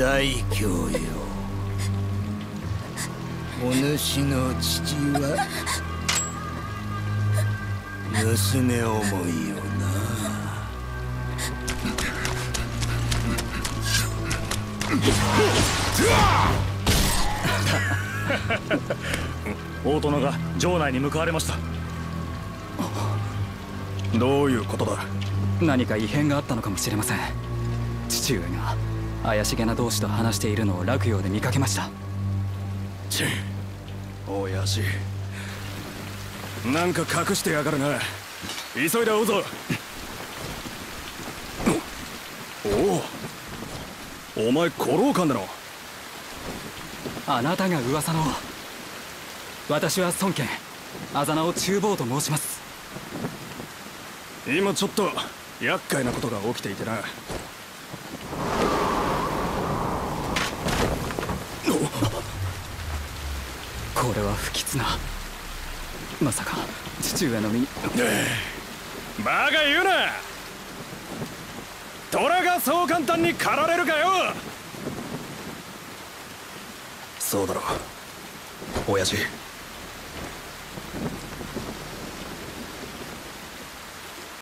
大教よお主の父は娘思いよな。大殿が城内に向かわれました。どういうことだ？何か異変があったのかもしれません。父上が怪しげな同士と話しているのを落葉で見かけました。チッ親父なんか隠してやがるな。急いで会うぞ。おおお前古老館だろ。あなたが噂の私は孫権あざ名を厨房と申します。今ちょっと厄介なことが起きていてなこれは不吉な。まさか父上の身に。バカ言うな。虎がそう簡単に狩られるかよ。そうだろ親父